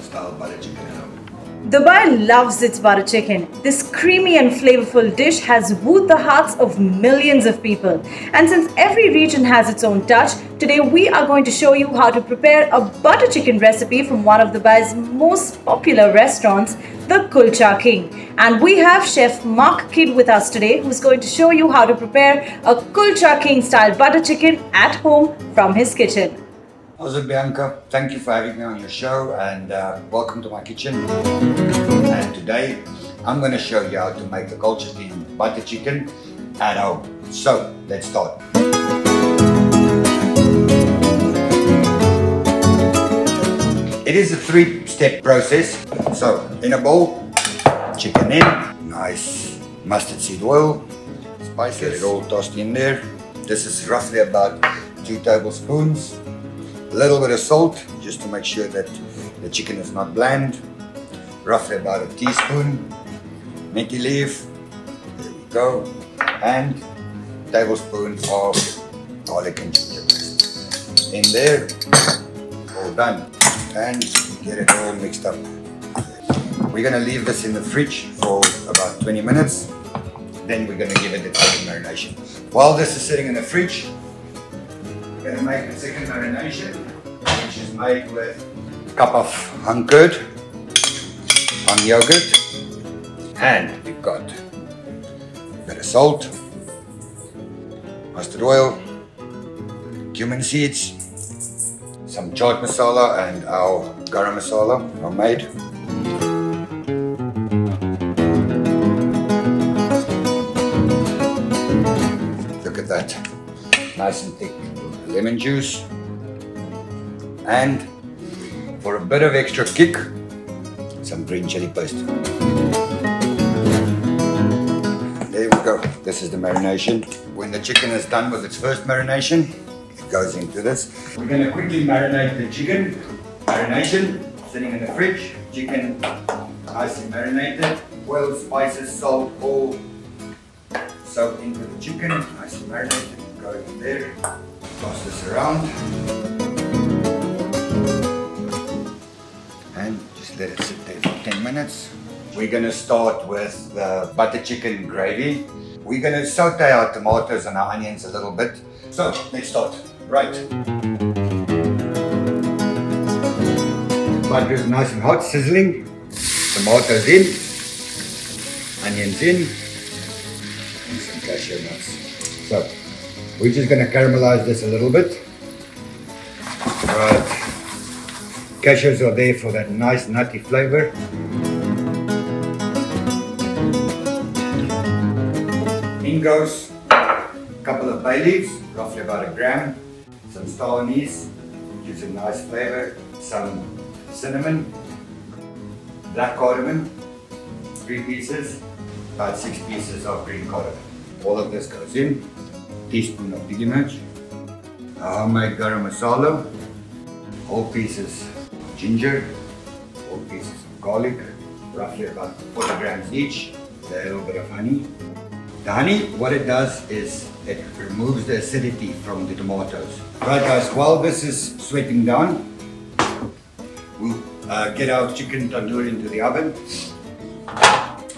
style butter chicken. Dubai loves its butter chicken. This creamy and flavorful dish has wooed the hearts of millions of people. And since every region has its own touch, today we are going to show you how to prepare a butter chicken recipe from one of Dubai's most popular restaurants, the Kulcha King. And we have Chef Mark Kidd with us today who's going to show you how to prepare a Kulcha King style butter chicken at home from his kitchen. How's Bianca? Thank you for having me on your show and uh, welcome to my kitchen. And today I'm going to show you how to make the Kulcha King butter chicken at home. So let's start. It is a three-step process. So in a bowl, chicken in, nice mustard seed oil, spices, Get it all tossed in there. This is roughly about two tablespoons. Little bit of salt, just to make sure that the chicken is not bland. Roughly about a teaspoon. Methi leaf, there we go. And tablespoon of garlic and ginger. In there, all done and get it all mixed up. We're gonna leave this in the fridge for about 20 minutes. Then we're gonna give it the chicken marination. While this is sitting in the fridge, we're gonna make the second marination, which is made with a cup of hung curd, hung yogurt, and we've got a bit of salt, mustard oil, cumin seeds, some chaat masala and our garam masala are made. Look at that, nice and thick lemon juice. And for a bit of extra kick, some green chili paste. There we go, this is the marination. When the chicken is done with its first marination, it goes into this. We're going to quickly marinate the chicken. Marination, sitting in the fridge. Chicken nicely marinated. Oil, spices, salt, all soaked into the chicken. Nicely marinated. Go in there. Toss this around. And just let it sit there for 10 minutes. We're to start with the butter chicken gravy. We're to saute our tomatoes and our onions a little bit. So let's start. Right. Butter is nice and hot, sizzling. Tomatoes in. Onions in. And some cashew nuts. So, we're just going to caramelize this a little bit. Cashews are there for that nice nutty flavor. In goes a couple of bay leaves, roughly about a gram some star anise, gives a nice flavor, some cinnamon, black cardamom, three pieces, about six pieces of green cardamom. All of this goes in, teaspoon of deghi mirch, a homemade garam masala, whole pieces of ginger, whole pieces of garlic, roughly about 40 grams each, a little bit of honey. The honey, what it does is it removes the acidity from the tomatoes. Right guys, while this is sweating down, we'll uh, get our chicken tandoori into the oven.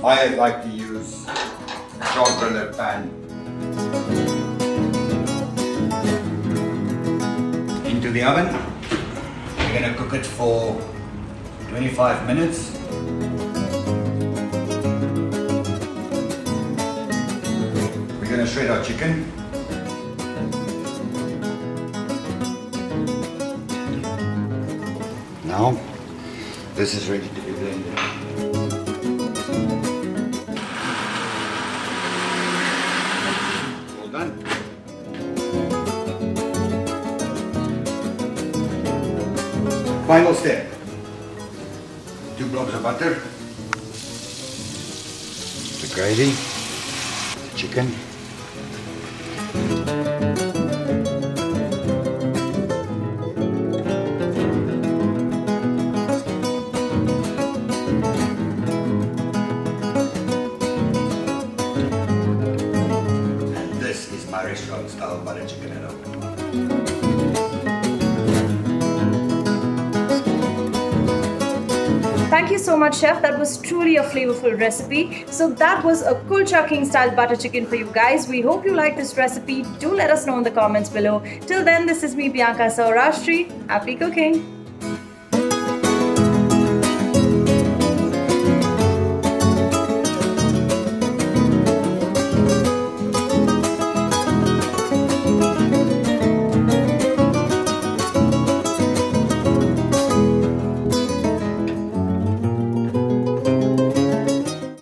I like to use a griller pan. Into the oven. We're gonna cook it for 25 minutes. We're gonna shred our chicken. Now, this is ready to be blended. Final step. Two blobs of butter. The gravy. The chicken. This is my restaurant style butter chicken at home. Thank you so much, chef. That was truly a flavorful recipe. So that was a Kulcha King style butter chicken for you guys. We hope you like this recipe. Do let us know in the comments below. Till then, this is me, Bianca Saurashtri. Happy cooking!